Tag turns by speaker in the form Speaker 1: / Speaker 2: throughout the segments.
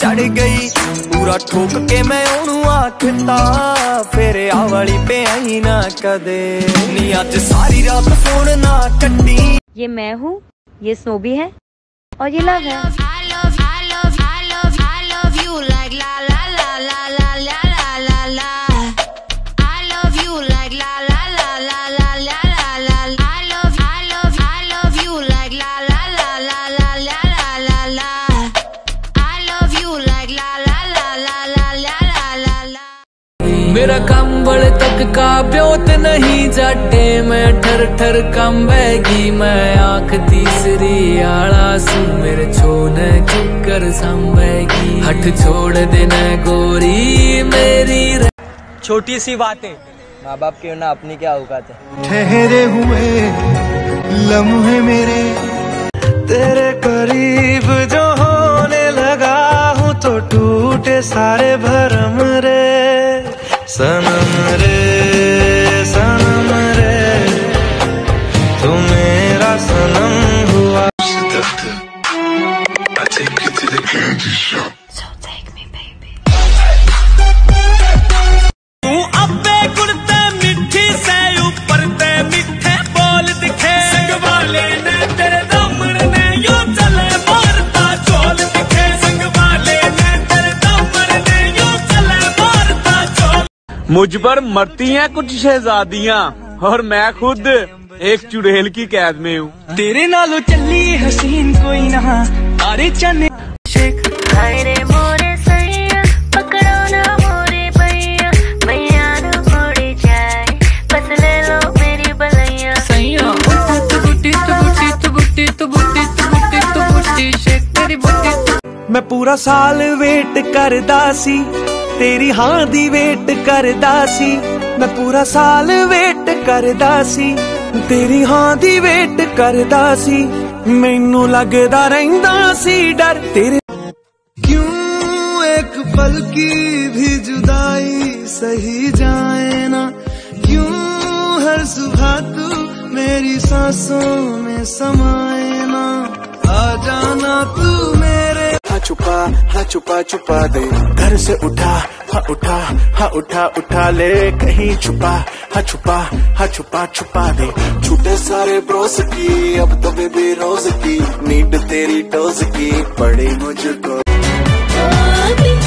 Speaker 1: ਤਾਂ ਹੀ ਮੇਰੇ ਸਿਰ ਨੂੰ ਚੜ ਗਈ ਪੂਰਾ ਠੋਕ ਕੇ ਮੈਂ ਉਹਨੂੰ ਆਖਤਾ ਫੇਰ ਆ ਵਾਲੀ ਪਿਆਈ ਨਾ ਕਦੇ ਨੀ ਅੱਜ ਸਾਰੀ ਰਾਤ ਫੋਨ ਨਾ ਕੱਟੀ
Speaker 2: ये मैं हूँ ये स्नोबी है और ये लव है
Speaker 3: I love, I love, I love, I love you like la la la la मेरा
Speaker 4: कम्बल तक का ब्योत नहीं जाटे मैं ठर ठर कम बैगी। मैं आँख तीसरी आला सू मेरे छोने चुकर संभेगी। हट छोड़ देना गोरी मेरी
Speaker 5: छोटी सी बातें।
Speaker 6: माँ बाप क्यों ना अपनी क्या औकात है?
Speaker 1: ठहरे हुए लम्हे मेरे तेरे करीब जो होने लगा हूँ तो टूटे सारे भरम रे। सनम रे सनम रे तू मेरा सनम हुआ।
Speaker 5: मुझ पर मरती हैं कुछ शहजादियाँ और मैं खुद एक चुड़ैल की कैद में हूँ। तेरे नालो चली हसीन कोई ना अरे चने।
Speaker 3: हायरे मोरे सैया पकड़ो ना मोरे
Speaker 4: ਤੇਰੀ
Speaker 1: ਹਾਂ ਦੀ ਵੇਟ ਕਰਦਾ ਸੀ ਮੈਂ ਪੂਰਾ ਸਾਲ ਵੇਟ ਕਰਦਾ ਸੀ ਤੇਰੀ ਹਾਂ ਦੀ ਵੇਟ ਕਰਦਾ ਸੀ ਮੈਨੂੰ ਲੱਗਦਾ ਰਹਿੰਦਾ ਸੀ ਡਰ ਤੇਰੇ क्यों एक पल की भी जुदाई सही जाए ना क्यों हर सुबह तू मेरी सांसों में समाए ना आ जाना तू मेरे छुपा हाँ छुपा छुपा दे। घर से उठा हाँ उठा हाँ उठा उठा ले। कहीं छुपा हाँ छुपा हाँ छुपा छुपा दे। छूटे सारे ब्रोस की, अब तो बेबी रोज की। नींद तेरी डोज की, पड़े मुझको।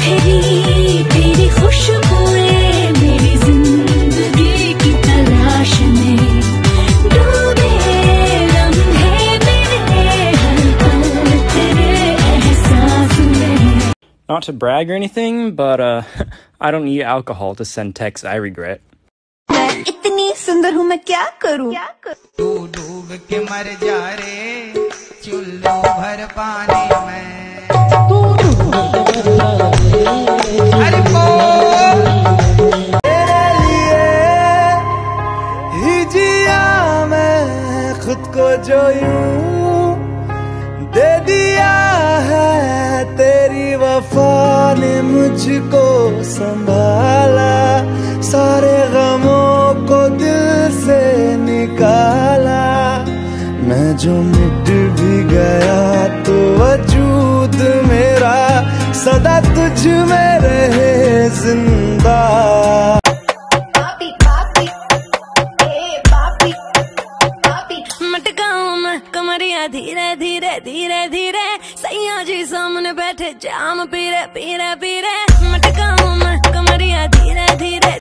Speaker 3: तेरी
Speaker 7: Not to brag or anything, but uh, I don't need alcohol to send texts I regret.
Speaker 8: मैं इतनी सुंदर हूँ मैं क्या करूँ
Speaker 9: तू डूब के मर जा रे चुल्लू भर पानी में अरे बोल
Speaker 1: ही जिया मैं खुद को जो यूं दे दिया है तेरी वफा ने मुझको संभाला, सारे गमों को दिल से निकाला। मैं जो मिट भी गया तो वजूद मेरा, सदा तुझ में रहे ज़िंदा।
Speaker 3: जाम, पीरे पीरे पीरे। मटका मैं, कमरिया धीरे धीरे।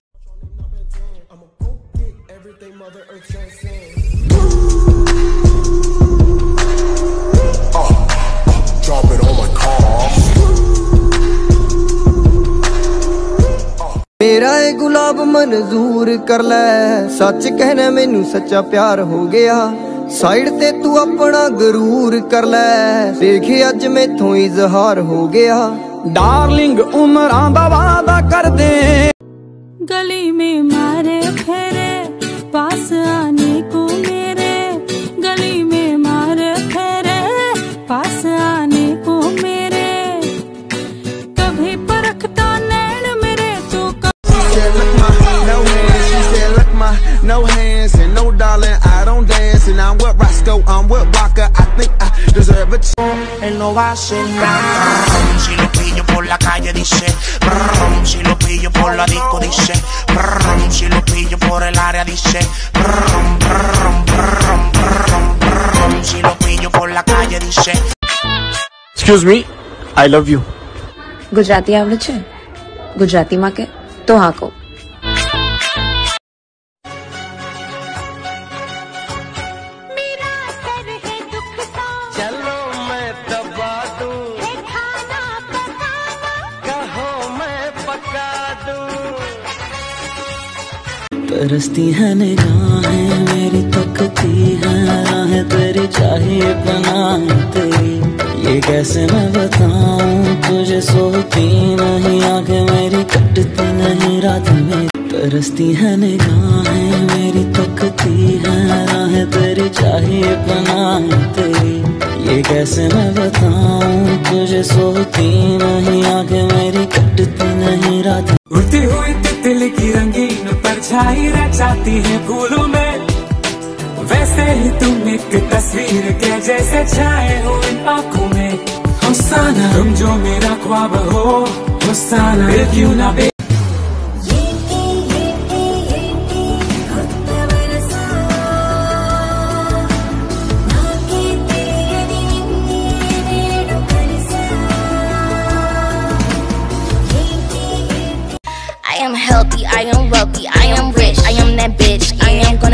Speaker 6: मेरा ए गुलाब मंजूर कर ले। सच कहना मेनू सच्चा प्यार हो गया। ਸਾਈਡ ਤੇ ਤੂੰ ਆਪਣਾ ਗਰੂਰ ਕਰ ਲੈ। ਦੇਖ ਅੱਜ ਮੈਥੋਂ ਇਜ਼ਹਾਰ ਹੋ ਗਿਆ।
Speaker 1: ਡਾਰਲਿੰਗ ਉਮਰਾਂ ਦਾ ਵਾਦਾ
Speaker 9: ਕਰ ਦੇ ਗਲੀ ਮੇ ਮਾਰੇ ਫੇਰੇ,
Speaker 10: ਪਾਸ ਆਨੇ va a hacer nada. Brrr, Si lo pillo por la calle dice, brrr, si lo pillo por la disco dice, brrr, si lo pillo por el área dice, brrr, brrr, brrr, brrr, brrr, si lo pillo por la calle dice.
Speaker 11: Excuse me, I love you.
Speaker 12: Gujarati આવડે છે ગુજરાતીમાં કે તો હા કહું
Speaker 13: तरसती है निगाहें, मेरी तकती है, राहें तेरी चाहिए बनाए तेरी ये कैसे मैं बताऊँ, तुझे सोती नहीं, आगे मेरी कटती नहीं, रात में तरसती है निगाहें, मेरी तकती है, राहें तेरी चाहिए बनाए तेरी ये कैसे मैं बताऊँ, तुझे सोती नहीं, आगे मेरी कटती नहीं, रात
Speaker 14: उड़ती हुई तितली रह जाती है फूलों में। वैसे ही तुम एक तस्वीर के जैसे छाए हो इन आँखों में। हुसाना, तुम जो मेरा ख्वाब हो, हुसाना। क्यों ना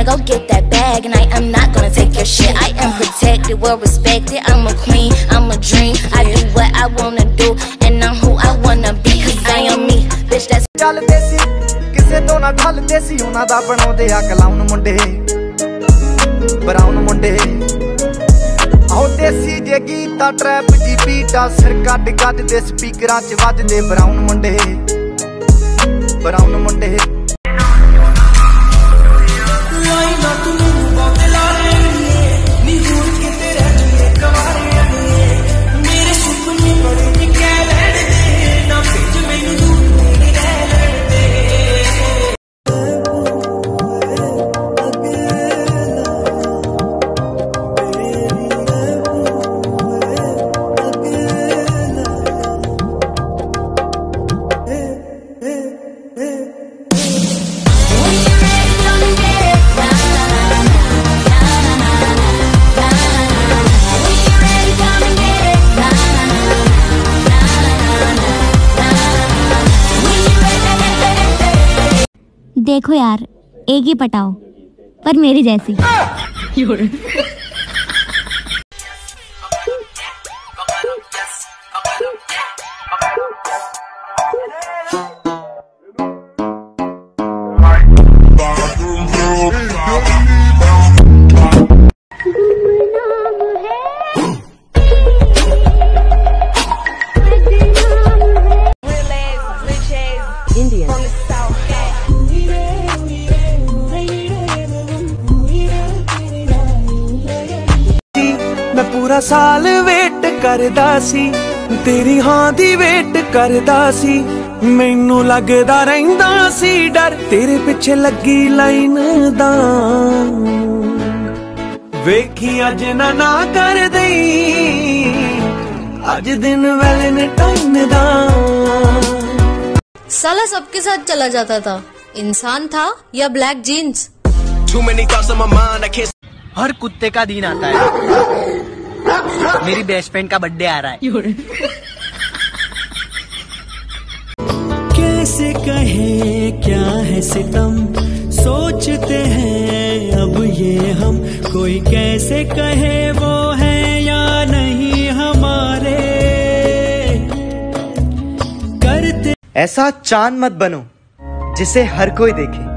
Speaker 15: go get that bag, and I am not gonna take your shit. I am protected, well respected. I'm a queen, I'm a dream. I do what I wanna do, and I'm who I wanna be. Cause I am me, bitch, that's
Speaker 16: ਚੱਲਦੇ ਸੀ ਕਿਸੇ ਤੋਂ ਨਾ ਢਲਦੇ ਸੀ ਉਹਨਾਂ ਦਾ ਬਣਾਉਂਦੇ ਆ clown ਮੁੰਡੇ brown ਮੁੰਡੇ ਆਹੋ ਦੇਸੀ ਜੇ ਗੀਤਾ ਟਰੈਪ ਜੀ ਬੀਟਾ ਸਿਰ ਕੱਢ ਕੱਢ ਦੇ ਸਪੀਕਰਾਂ 'ਚ ਵੱਜਦੇ ਬਰਾਉਨ ਮੁੰਡੇ ਬਰਾਉਨ ਮੁੰਡੇ
Speaker 2: देखो यार एक ही पटाओ पर मेरी जैसी।
Speaker 16: ਸਾਲ ਵੇਟ ਕਰਦਾ ਸੀ ਤੇਰੀ ਹਾਂ ਦੀ ਵੇਟ ਕਰਦਾ ਸੀ ਮੈਨੂੰ ਲੱਗਦਾ ਰਹਿੰਦਾ ਸੀ ਡਰ ਤੇਰੇ ਪਿੱਛੇ ਲੱਗੀ ਲਾਈਨ ਦਾ ਵੇਖੀ ਅੱਜ ਨਾ ਨਾ ਕਰ ਦਈ ਅੱਜ ਦਿਨ ਵੈਲੈਂਟਾਈਨ ਦਾ
Speaker 3: साला सबके साथ चला जाता था इंसान था या black jeans
Speaker 17: Too many thoughts on my mind, I can't. हर कुत्ते का दिन आता है मेरी बेस्ट फ्रेंड का बर्थडे आ रहा है।
Speaker 13: कैसे कहे क्या है सितम? सोचते हैं अब ये हम। कोई कैसे कहे वो है या नहीं हमारे? करते
Speaker 18: ऐसा चाँद मत बनो जिसे हर कोई देखे।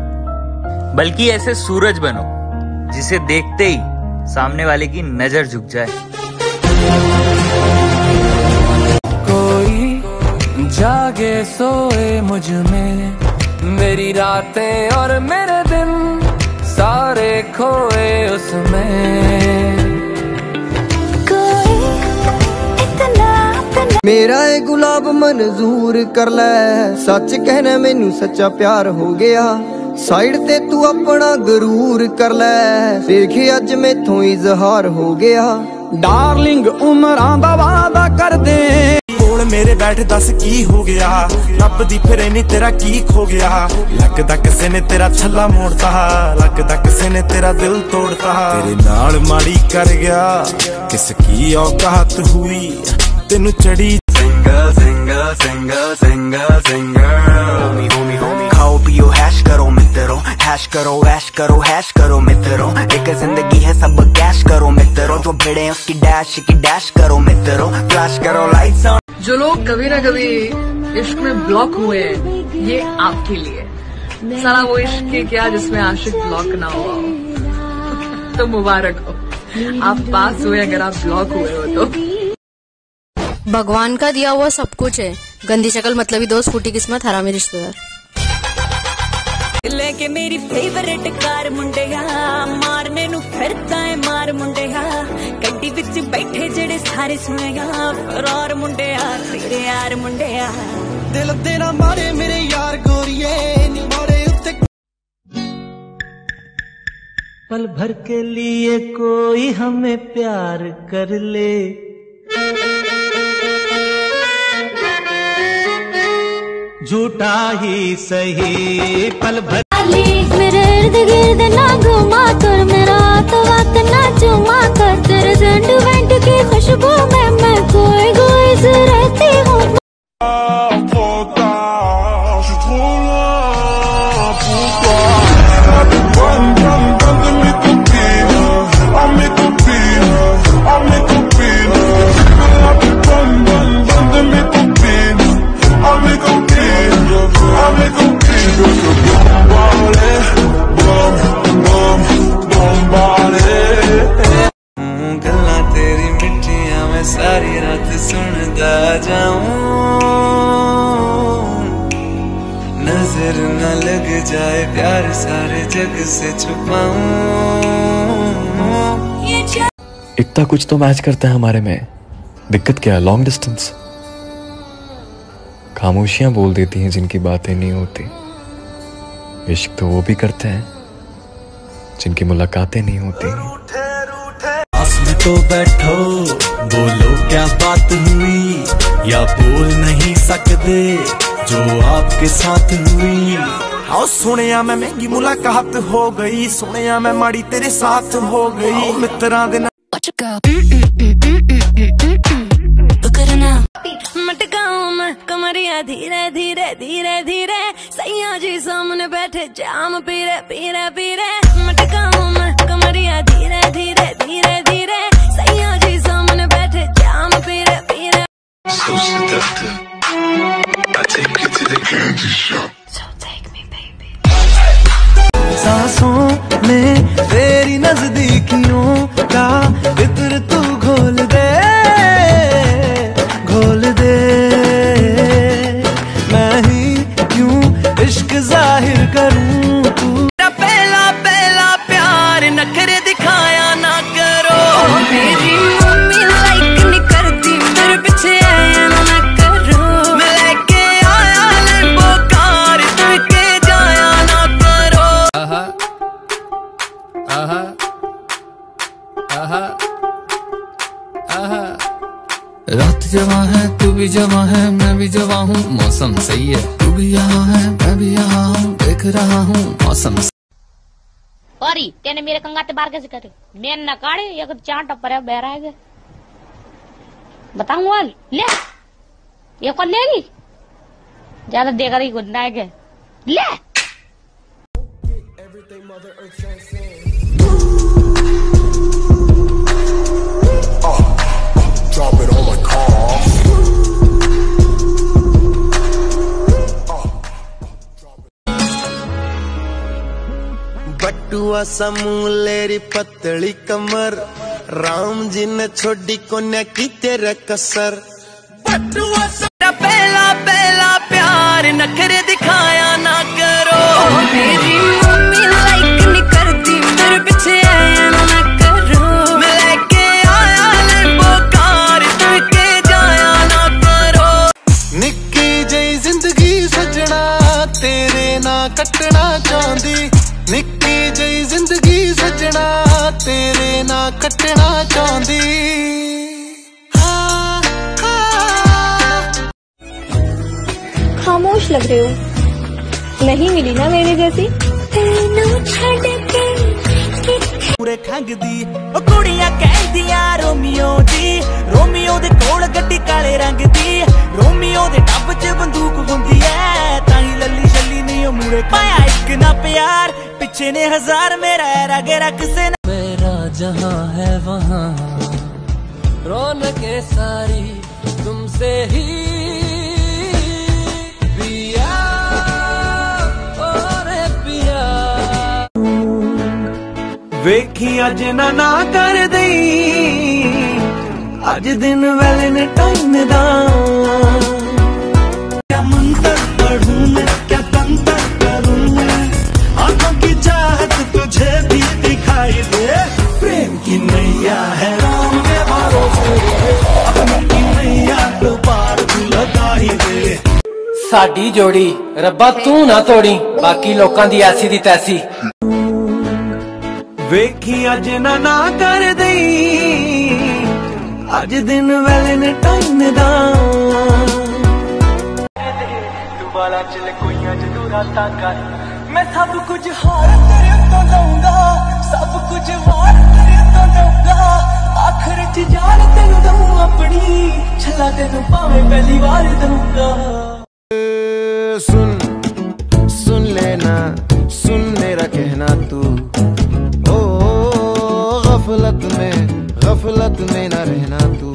Speaker 19: बल्कि ऐसे सूरज बनो जिसे देखते ही सामने वाले की नज़र झुक जाए।
Speaker 4: कोई जागे सोए मुझमें मेरी रातें और मेरे दिन सारे खोए उसमें।
Speaker 6: मेरा ये गुलाब मंजूर कर ले। सच कहना मेनू सच्चा प्यार हो गया। ਸਾਈਡ ਤੇ ਤੂੰ ਆਪਣਾ ਗਰੂਰ ਕਰ ਲੈ। ਦੇਖ ਅੱਜ ਮੈਥੋਂ ਇਜ਼ਹਾਰ ਹੋ ਗਿਆ।
Speaker 16: ਡਾਰਲਿੰਗ ਉਮਰਾਂ ਦਾ ਵਾਦਾ
Speaker 20: ਮੇਰੇ ਬੈਠ ਦੱਸ ਕੀ ਹੋ ਗਿਆ। ਰੱਬ ਦੀ ਫਿਰੇ ਨਹੀਂ ਤੇਰਾ ਕੀ ਖੋ ਗਿਆ। ਲੱਗਦਾ ਕਿਸੇ ਨੇ ਤੇਰਾ ਛੱਲਾ ਮੋੜਤਾ। ਲੱਗਦਾ ਕਿਸੇ ਨੇ ਤੇਰਾ ਦਿਲ ਤੋੜਤਾ। ਤੇਰੇ ਨਾਲ ਮਾੜੀ ਕਰ ਗਿਆ। ਕਿਸ ਕੀ ਔਕਾਤ ਹੋਈ? ਤੈਨੂੰ ਚੜੀ
Speaker 21: Single, single, single, single, single. हैश करो ऐश करो हैश करो मित्रों। एक ज़िंदगी है सब कैश करो मित्रों। जो भिड़े उसकी डैश की डैश करो मित्रों। फ्लैश करो लाइट्स ऑन
Speaker 22: जो लोग कभी ना कभी इश्क में ब्लॉक हुए हैं ये आपके लिए सारा वो इश्क के क्या जिसमें आशिक ब्लॉक ना हुआ हो। तो मुबारक हो। आप पास हुए अगर आप ब्लॉक हुए हो तो।
Speaker 3: भगवान का दिया हुआ सब कुछ है। गंदी शक्ल मतलबी दोस्त फूटी किस्मत हरामी रिश्तेदार।
Speaker 23: लेके मेरी फेवरेट कार मुंडे मारने नु फिरता है मार मुंडे गड्डी विच बैठे जड़े सारे सुने फरार मुंडे तेरे यार
Speaker 17: मुंडे दिल तेरा मारे मेरे यार गोरिए
Speaker 24: पल भर के लिए कोई हमें प्यार कर ले। झूठा ही सही, पल भर
Speaker 12: मेरे इर्द गिर्द ना घुमा कर, मेरा तो वक्त ना चुमा कर, तेरे झंड की खुशबू में मैं कोई कोई
Speaker 1: ਸਾਰੀ ਰਾਤ ਸੁਣਦਾ जाऊँ। नज़र न लग जाए प्यार सारे जग से छुपाऊं।
Speaker 25: इतना कुछ तो मैच करता है हमारे में। दिक्कत क्या है? लॉन्ग डिस्टेंस खामोशियाँ बोल देती हैं जिनकी बातें नहीं होती। इश्क तो वो भी करते हैं जिनकी मुलाकातें नहीं होती।
Speaker 1: रूठे, रूठे। तो बैठो। बोलो क्या बात हुई? या बोल नहीं सकते जो आपके साथ हुई।
Speaker 20: आओ सुने मैं महँगी मुलाकात हो गई। सुने मैं माड़ी तेरे साथ हो
Speaker 23: गई। मित्र कमरिया धीरे धीरे धीरे धीरे। सैया जी सामने बैठे, जाम पीरे पीरे पीरे मटका कमरिया धीरे धीरे धीरे धीरे।
Speaker 26: To take me, baby.
Speaker 17: सांसों में तेरी नजदीकियों
Speaker 27: कैसे कहते, मेन न काढ़े एक चार टप्पर है, बहरा है बताऊँगा, ले। ये कौन लेगी ज़्यादा देख रही गुंडा है ले।
Speaker 26: Drop it
Speaker 17: बटुआ समूलेरी पतली कमर। राम जी ने छोड़ी कोन्या की तेरे कसर।
Speaker 23: पहला पहला प्यार नखरे दिखाया ना करो। मेरी
Speaker 17: तेरे ना कटना चाहती
Speaker 12: खामोश लग रहे हो नहीं मिली ना मेरे जैसी
Speaker 1: ਪੂਰੇ ਖੰਗਦੀ ਉਹ ਕੁੜੀਆਂ ਕਹਿੰਦੀਆਂ ਰੋਮੀਓ ਦੀ ਰੋਮੀਓ ਦੇ ਕੋਲ ਗੱਡੀ ਕਾਲੇ ਰੰਗ ਦੀ ਰੋਮੀਓ ਦੇ ਡੱਬ 'ਚ ਬੰਦੂਕ ਹੁੰਦੀ ਐ ਤਾਂ ਹੀ ਲੱਲੀ ਛੱਲੀ ਨਹੀਂ ਉਹ ਮੂਰੇ ਪਾਇਆ ਇੱਕ ਨਾ ਪਿਆਰ ਪਿੱਛੇ ਨੇ ਹਜ਼ਾਰ ਮੇਰਾ ਰਗੇ ਰੱਖ ਸੇ
Speaker 4: मेरा जहाँ है वहाँ। रौनकें सारी तुमसे ही।
Speaker 28: वेखी अज ना ना कर दी अज दिन वाले ने
Speaker 1: क्या मंत्र पढ़ूं, क्या तुझे भी दिखाई दे। की नैया है राम के भरोसे अपनी की नैया तो पार तू लगा ही दे
Speaker 29: ਸਾਡੀ ਜੋੜੀ ਰੱਬਾ ਤੂੰ ਨਾ ਤੋੜੀ ਬਾਕੀ ਲੋਕਾਂ ਦੀ ਐਸੀ ਦੀ ਤੈਸੀ
Speaker 28: ਵੇਖੀ ਅੱਜ ਨਾ ਨਾ ਕਰ ਦਈ ਅੱਜ ਦਿਨ ਵੈਲੈਂਟਾਈਨ ਦਾ
Speaker 1: ਤੂੰ ਵਾਲਾ ਚਲ ਕੋਈਆਂ ਜਦੋਂ ਰਾਤਾਂ ਕਰ ਮੈਂ ਸਭ ਕੁਝ ਹਾਰ ਤੇਰੇ ਤੋਂ ਲਊਂਗਾ ਸਭ ਕੁਝ ਵਾਰ ਤੇਰੇ ਤੋਂ ਲਊਂਗਾ ਆਖਰ ਚ ਜਾਨ ਤੈਨੂੰ ਦਊਂ ਆਪਣੀ ਛੱਲਾ ਤੈਨੂੰ ਭਾਵੇਂ ਪਹਿਲੀ ਵਾਰ ਦਊਂਗਾ
Speaker 17: सुन सुन लेना सुन मेरा कहना तू ओ गफलत में गफलत में ना रहना तू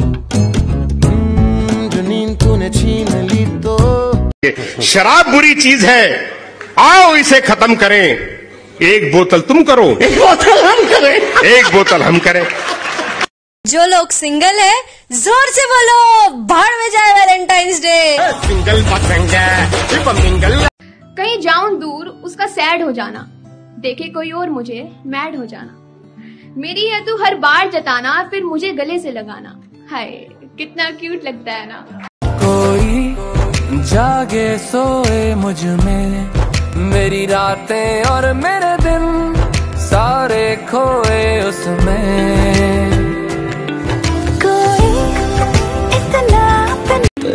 Speaker 17: हम्म, जो नींद तूने छीन ली तो
Speaker 30: शराब बुरी चीज है आओ इसे खत्म करें एक बोतल तुम करो। एक बोतल हम करें। एक बोतल हम करें।
Speaker 31: जो लोग सिंगल है ज़ोर से बोलो भाड़ में जाए वैलेंटाइंस डे।
Speaker 30: सिंगल मिंगल
Speaker 32: कहीं जाऊँ दूर उसका सैड हो जाना। देखे कोई और मुझे मैड हो जाना। मेरी है तू हर बार जताना फिर मुझे गले से लगाना। हाय कितना क्यूट लगता है ना।
Speaker 4: कोई जागे सोए मुझमें मेरी रातें और मेरे दिन सारे खोए उसमें।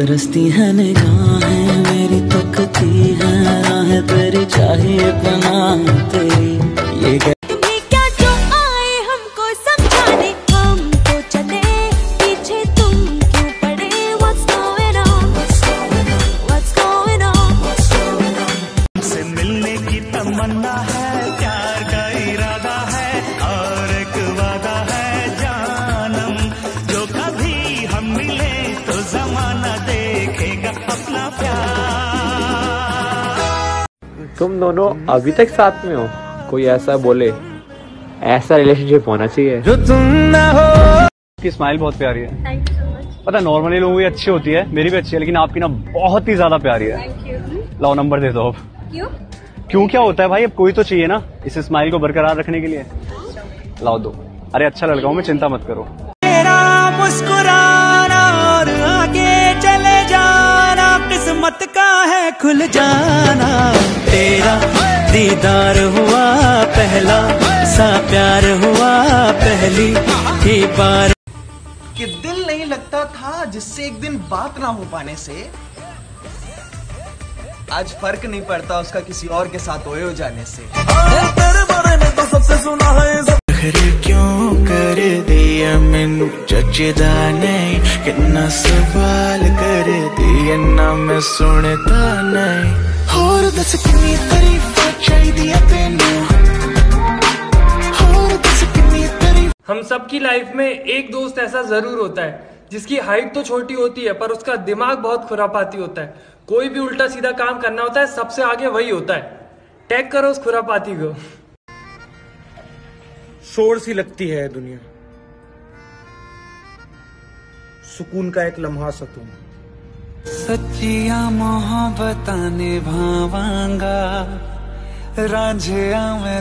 Speaker 19: रस्ती है निगाहें मेरी तकती है राहें तेरी चाहिए पनाह तेरी। ये
Speaker 23: तुम
Speaker 33: दोनों अभी तक साथ में हो। कोई ऐसा बोले ऐसा रिलेशनशिप होना चाहिए।
Speaker 28: जो तुम ना हो।
Speaker 16: आपकी स्माइल बहुत प्यारी है। पता नॉर्मली लोगों की अच्छी होती है मेरी भी अच्छी है लेकिन आपकी ना बहुत ही ज़्यादा प्यारी है। लाओ नंबर दे दो अब।
Speaker 32: क्यों?
Speaker 16: क्यों क्या होता है भाई? अब कोई तो चाहिए ना इस स्माइल को बरकरार रखने के लिए। लाओ दो। अरे अच्छा लड़का हूँ मैं चिंता मत करो।
Speaker 1: है खुल जाना। तेरा दीदार हुआ पहला सा प्यार हुआ पहली ही बार।
Speaker 34: कि दिल नहीं लगता था जिससे एक दिन बात ना हो पाने से। आज फ़र्क नहीं पड़ता उसका किसी और के साथ ओए हो जाने से। तेरे बारे में तो सबसे सुना है
Speaker 19: फिर क्यों कर दिया मैनू? जचदा नहीं, कितना सवाल कर दिया ना मैं सुनता नहीं। होर दस कितनी तारीफां चाहिए तेनू। होर दस कितनी तारीफ़।
Speaker 35: हम सबकी लाइफ में एक दोस्त ऐसा ज़रूर होता है, जिसकी हाइट तो छोटी होती है, पर उसका दिमाग बहुत खुरापाती होता है। कोई भी उल्टा सीधा काम करना होता है, सबसे आगे वही होता है। टैग करो उस खुरापाती को।
Speaker 36: शोर सी लगती है दुनिया। सुकून का एक लम्हा सा तुम
Speaker 37: सच्चिया मोहब्बत निभावांगा रांझिया मैं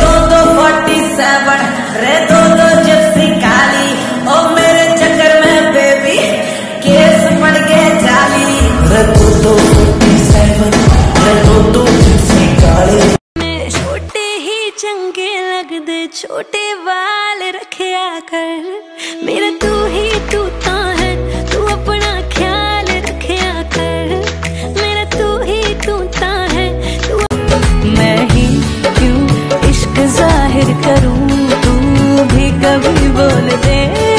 Speaker 38: दो दो फोर्टी सेवन रे दो दो जिप्सी काली ओ मेरे चक्कर में बेबी केस पड़ गए जाली। रे दो दो फोर्टी सेवन रे दो दो जिप्सी काली।
Speaker 23: दे छोटे वाल रखिया कर। मेरा तू ही तू ता है, तू अपना ख्याल रखिया कर।
Speaker 19: मेरा
Speaker 23: तू ही तू ता है, तू
Speaker 2: मैं ही
Speaker 39: क्यों इश्क ज़ाहिर करूँ? तू भी कभी बोल दे।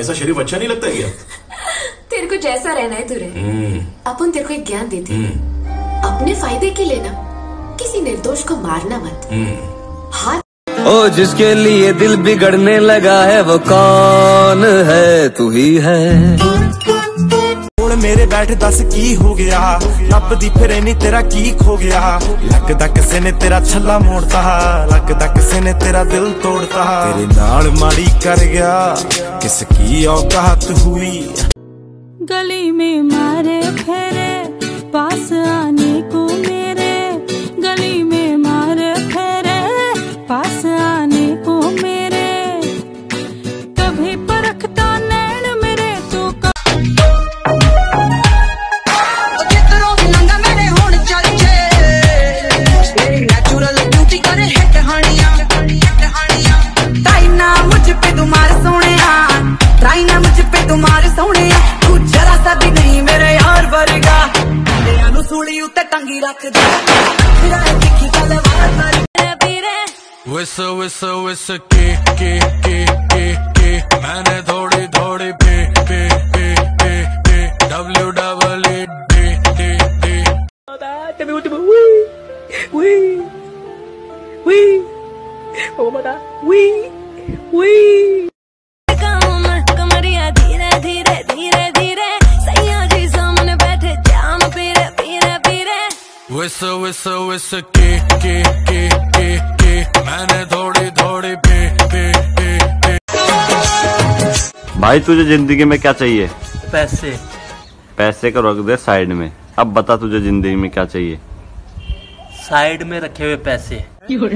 Speaker 19: ऐसा शरीफ अच्छा नहीं लगता क्या?
Speaker 40: तेरे को जैसा रहना है तू रहे
Speaker 19: हम्म,
Speaker 40: अपन तेरे को एक ज्ञान देते अपने फ़ायदे के लिए ना किसी निर्दोष को मारना मत। हाथ
Speaker 41: ओ जिसके लिए दिल बिगड़ने लगा है वो कौन है? तू ही है।
Speaker 20: ਕੋਲ ਮੇਰੇ ਬੈਠ ਦੱਸ ਕੀ ਹੋ ਗਿਆ ਲੱਭਦੀ ਫਿਰੇ ਨਹੀਂ ਤੇਰਾ ਕੀ ਖੋ ਗਿਆ ਲੱਗਦਾ ਕਿਸੇ ਨੇ ਤੇਰਾ ਛੱਲਾ ਮੋੜਤਾ ਲੱਗਦਾ ਕਿਸੇ ਨੇ ਤੇਰਾ ਦਿਲ ਤੋੜਤਾ ਤੇਰੇ ਨਾਲ ਮਾੜੀ ਕਰ ਗਿਆ ਕਿਸ ਕੀ ਔਕਾਤ हुई
Speaker 23: गली में मारे फेरे पास आने
Speaker 42: विस विस विस के के के के के मैंने थोड़ी थोड़ी पे पे पे पे पे W double A day day day
Speaker 43: Tell me what to do. Wee, wee, wee. Oh my God. Wee, wee.
Speaker 23: कमरिया धीरे धीरे धीरे धीरे सैया जी सामने बैठे जाम पीरे पीरे पीरे
Speaker 42: विस विस विस के के के के
Speaker 44: भाई तुझे ज़िंदगी में क्या चाहिए
Speaker 45: पैसे
Speaker 44: पैसे को रख दे साइड में अब बता तुझे ज़िंदगी में क्या चाहिए
Speaker 45: साइड में रखे हुए पैसे.
Speaker 46: Mm.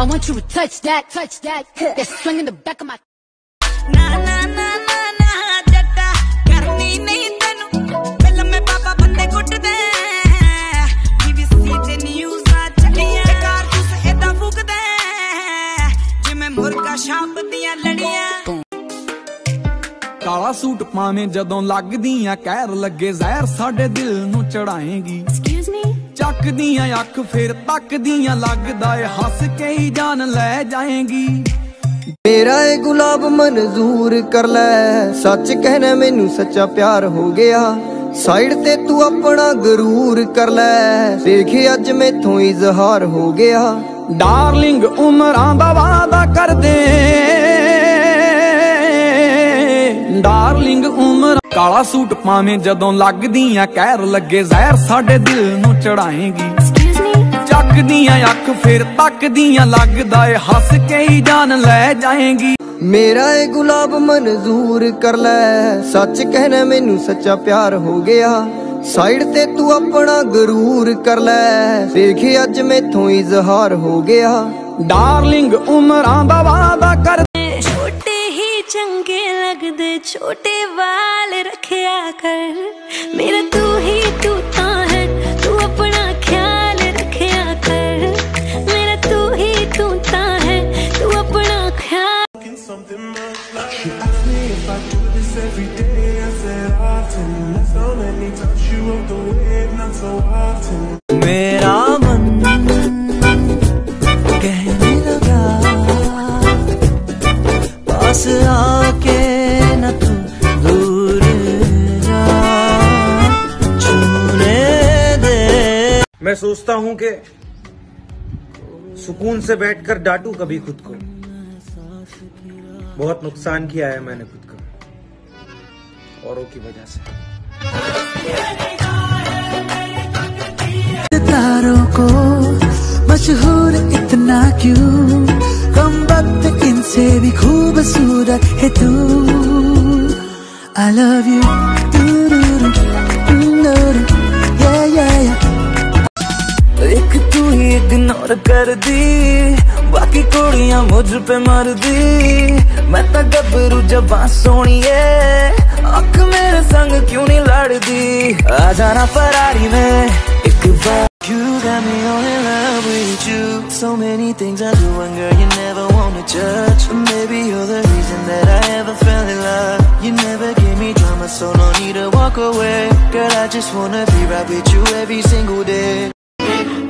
Speaker 46: I want you to touch that. Touch that. That swing in the back of my.
Speaker 43: ਮੁਰਗਾ ਛਾਪ ਦੀਆਂ ਲੜੀਆਂ।
Speaker 47: ਕਾਲਾ ਸੂਟ ਪਾਵੇਂ ਜਦੋਂ ਲੱਗਦੀਆਂ ਕਹਿਰ ਲੱਗੇ ਜ਼ਹਿਰ ਸਾਡੇ ਦਿਲ ਨੂੰ ਚੜਾਏਗੀ। ਚੱਕਦੀਆਂ ਅੱਖ ਫਿਰ ਤੱਕਦੀਆਂ ਲੱਗਦਾ ਏ ਹੱਸ ਕੇ ਹੀ ਜਾਨ ਲੈ ਜਾਏਗੀ।
Speaker 6: ਮੇਰਾ ਏ ਗੁਲਾਬ ਮਨਜ਼ੂਰ ਕਰ ਲੈ ਸੱਚ ਕਹਿਣਾ ਮੈਨੂੰ ਸੱਚਾ ਪਿਆਰ ਹੋ ਗਿਆ। ਸਾਈਡ ਤੇ ਤੂੰ ਆਪਣਾ ਗਰੂਰ ਕਰ ਲੈ ਦੇਖੀ ਅੱਜ ਮੈਥੋਂ ਇਜ਼ਹਾਰ ਹੋ ਗਿਆ।
Speaker 47: ਡਾਰਲਿੰਗ ਉਮਰਾਂ ਦਾ ਵਾਦਾ ਕਰਦੇ। ਡਾਰਲਿੰਗ ਉਮਰ ਕਾਲਾ ਸੂਟ ਪਾਵੇਂ ਜਦੋਂ ਲੱਗਦੀਆਂ ਕਹਿਰ ਲੱਗੇ ਜ਼ਹਿਰ ਸਾਡੇ ਦਿਲ ਨੂੰ ਚੜਾਏਗੀ। ਚੱਕਦੀਆਂ ਅੱਖ ਫਿਰ ਤੱਕਦੀਆਂ ਲੱਗਦਾ ਏ ਹੱਸ ਕੇ ਹੀ ਜਾਨ ਲੈ ਜਾਏਗੀ।
Speaker 6: ਮੇਰਾ ਏ ਗੁਲਾਬ ਮਨਜ਼ੂਰ ਕਰ ਲੈ ਸੱਚ ਕਹਿਣਾ ਮੈਨੂੰ ਸੱਚਾ ਪਿਆਰ ਹੋ ਗਿਆ। ਸਾਈਡ ਤੇ ਤੂੰ ਆਪਣਾ ਗਰੂਰ ਕਰ ਲੈ। ਵੇਖ ਅੱਜ ਮੈਥੋਂ ਇਜ਼ਹਾਰ ਹੋ ਗਿਆ।
Speaker 47: ਡਾਰਲਿੰਗ ਉਮਰਾਂ ਦਾ ਵਾਦਾ ਕਰ।
Speaker 23: ਛੋਟੇ ਹੀ ਚੰਗੇ ਲੱਗਦੇ, ਛੋਟੇ ਵਾਲ ਰੱਖਿਆ ਕਰ। ਮੇਰਾ ਤੂੰ ਹੀ ਤੂੰ ਤਾਂ मेरा
Speaker 41: कहने लगा
Speaker 48: मैं सोचता हूँ कि सुकून से बैठकर डांटू कभी खुद को। बहुत नुकसान किया है मैंने खुद का, औरों की वजह से।
Speaker 41: सितारों को मशहूर इतना क्यों? कम वक्त इनसे भी खूबसूरत है तू। तू ही इग्नोर कर दी बाकी कुड़ियाँ मुझ पे मर दी मैं तो गबरू जबा सोनिए अख मेरे संग क्यों नहीं लड़दी? आ जाना फरारी में, एक बार You got me all in love with you So many things I do and girl you never wanna judge Maybe you're the reason that I ever fell in love You never gave me drama so no need to walk away Girl I just wanna be right with you every single day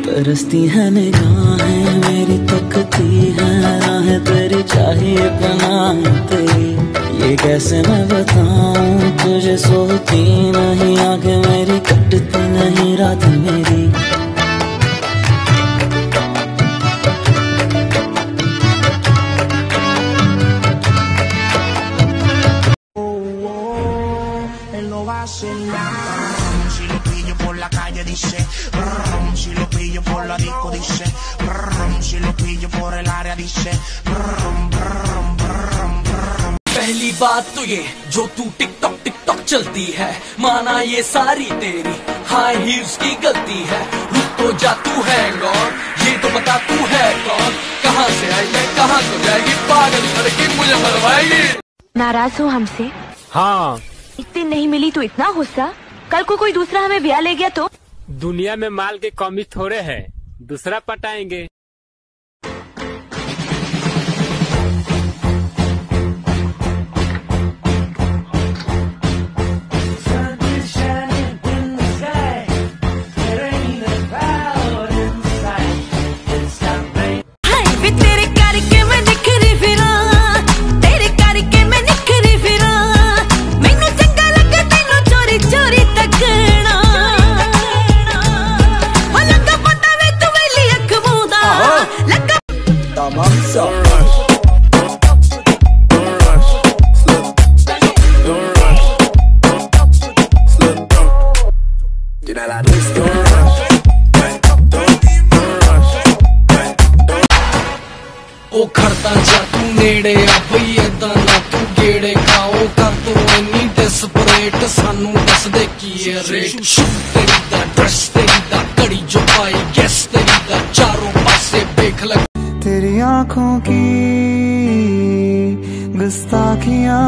Speaker 49: तरसती है निगाहें मेरी तकती है राहें तेरी चाहिए पनाह तेरी ये कैसे मैं बताऊं तुझे सोती नहीं आंखें मेरी कटती नहीं रात मेरी
Speaker 10: Si lo pillo por el área dice, brum, brum, brum, brum.
Speaker 42: पहली बात तो ये जो तू टिकटॉक टिकटॉक चलती है माना ये सारी तेरी हाई हील्स की गलती है। रुक तो जा तू है कौन? ये तो बता तू है कौन? कहाँ से आई है कहाँ को जाएगी? पागल लड़की मुझे मरवाएगी।
Speaker 50: नाराज़ हो हमसे?
Speaker 39: हाँ।
Speaker 50: इतनी नहीं मिली तो इतना गुस्सा? कल को कोई दूसरा हमें ब्याह ले गया तो?
Speaker 39: दुनिया में माल के कमी थोड़े है दूसरा पटाएँगे।
Speaker 1: गुस्ताखियाँ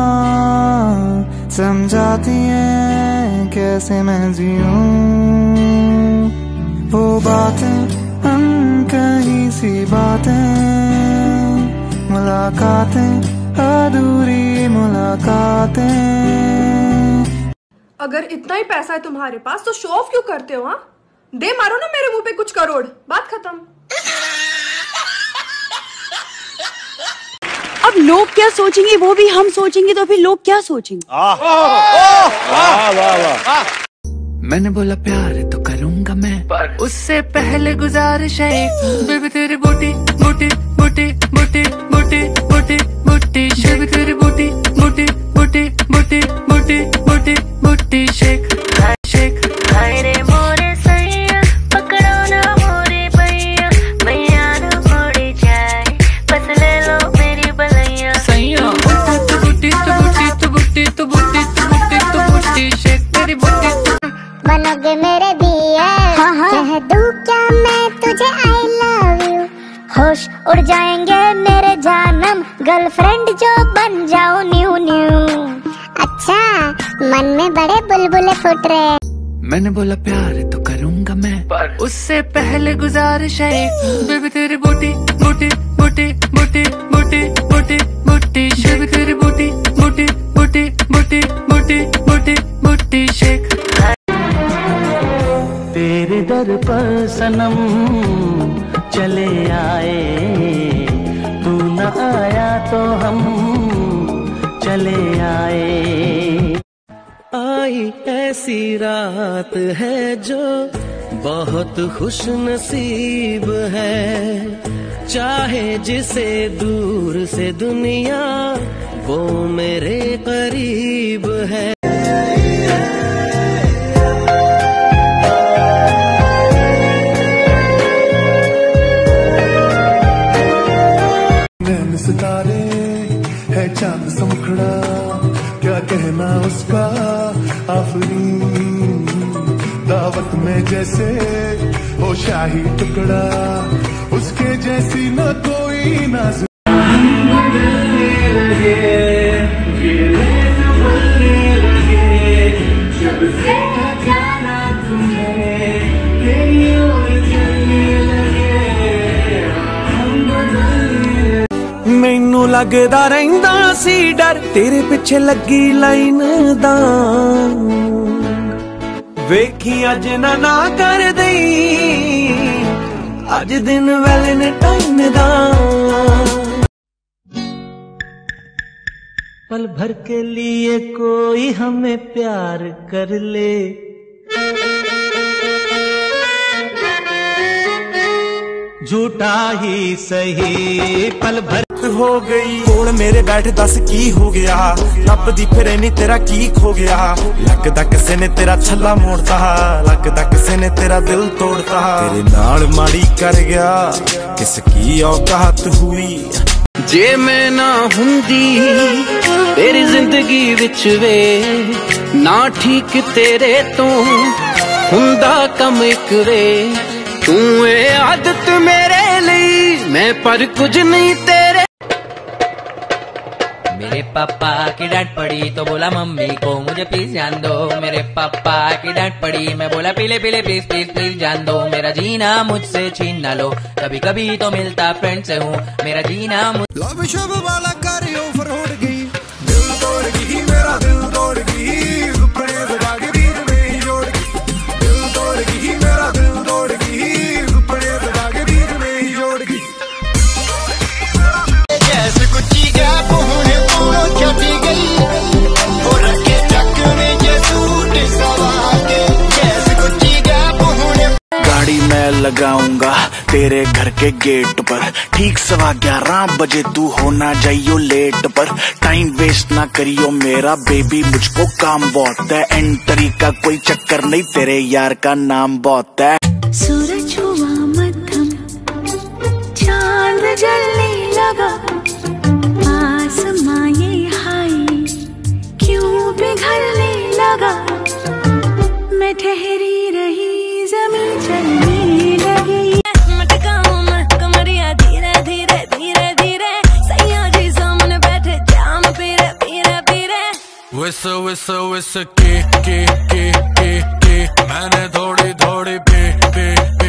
Speaker 1: समझाती हैं कैसे मैं जीऊं। वो बातें हम कहीं सी बातें, मुलाकातें, अधूरी मुलाकातें।
Speaker 35: अगर इतना ही पैसा है तुम्हारे पास तो शो ऑफ़ क्यों करते हो हाँ? दे मारो ना मेरे मुँह पे कुछ करोड़। बात खत्म।
Speaker 51: लोग क्या सोचेंगे वो भी हम सोचेंगे तो फिर लोग क्या सोचेंगे
Speaker 52: मैंने बोला प्यार तो करूँगा मैं पर उससे पहले गुजारिश है बेबी तेरी बूटी बूटी बूटी बूटी बूटी बूटी बूटी बेबी तेरी बूटी बूटी बूटी बूटी बूटी बूटी बूटी शेक
Speaker 53: उड़ जाएँगे मेरे जानम गर्लफ्रेंड जो बन जाओ न्यू न्यू
Speaker 54: अच्छा मन में बड़े बुलबुले फुट रहे
Speaker 52: मैंने बोला प्यार तो करूँगा मैं पर उससे पहले गुजारिश है बेबी तेरी बूटी बूटी बूटी बूटी बूटी बूटी बूटी बेबी तेरी बूटी बूटी बूटी बूटी बूटी बूटी बूटी शेक
Speaker 49: तेरे दर पर सनम चले आए तू आया तो हम चले आए। आई ऐसी रात है जो बहुत खुश नसीब है। चाहे जिसे दूर से दुनिया वो मेरे करीब है।
Speaker 41: है चांद समखड़ा क्या कहना उसका आफरी दावत में जैसे हो शाही टुकड़ा उसके जैसी न कोई नाज
Speaker 1: ਮੈਨੂੰ ਲੱਗਦਾ ਰਹਿੰਦਾ ਸੀ ਡਰ ਤੇਰੇ ਪਿੱਛੇ ਲੱਗੀ ਲਾਈਨ ਦਾ ਵੇਖੀ ਅੱਜ ਨਾ ਨਾ ਕਰ ਦੇਈ
Speaker 55: ਅੱਜ ਦਿਨ ਵੈਲੈਂਟਾਈਨ ਦਾ
Speaker 56: पल भर के लिए कोई हमें प्यार कर ले झूठा ही सही पल भर
Speaker 20: ਹੋ ਗਈ। ਕੋਲ ਮੇਰੇ ਬੈਠ ਦੱਸ ਕੀ ਹੋ ਗਿਆ। ਲੱਭਦੀ ਫਿਰੇ ਨਹੀਂ ਤੇਰਾ ਕੀ ਖੋ ਗਿਆ। ਲੱਗਦਾ ਕਿਸੇ ਨੇ ਤੇਰਾ ਛੱਲਾ ਮੋੜਤਾ। ਲੱਗਦਾ ਕਿਸੇ ਨੇ ਤੇਰਾ ਦਿਲ ਤੋੜਤਾ। ਤੇਰੇ ਨਾਲ ਮਾੜੀ ਕਰ ਗਿਆ। ਕਿਸ ਕੀ ਔਕਾਤ ਹੁਈ?
Speaker 1: ਜੇ ਮੈਂ ਨਾ ਹੁੰਦੀ, ਤੇਰੀ ਜ਼ਿੰਦਗੀ ਵਿੱਚ ਵੇ, ਨਾ ਠੀਕ ਤੇਰੇ ਤੋਂ ਹੁੰਦਾ ਕੰਮ ਇੱਕ ਵੇ। ਤੂੰ ਏ ਆਦਤ ਮੇਰੇ ਲਈ, ਮੈਂ ਪਰ ਕੁਝ ਨਹੀਂ ਤੇਰੇ
Speaker 17: पापा की डांट पड़ी तो बोला, मम्मी को मुझे प्लीज़ जान दो। मेरे पापा की डांट पड़ी, मैं बोला, पीले पीले प्लीज़ प्लीज़ प्लीज़ जान दो। मेरा जीना मुझसे छीन ना लो। कभी कभी तो मिलता फ्रेंड से हूँ। मेरा जीना मुझ
Speaker 21: तेरे घर के गेट पर। ठीक सवा ग्यारह बजे तू होना जाइयो लेट पर। टाइम वेस्ट ना करियो मेरा बेबी मुझको काम बहुत है। एंट्री का कोई चक्कर नहीं, तेरे यार का नाम बहुत है।
Speaker 39: सूरज हुआ मध्यम, चाँद जलने लगा। ये हाय, क्यों पिघलने लगा? मैं ठहरी रही चलने
Speaker 42: विस विस विस की की की की की मैंने थोड़ी थोड़ी पी पी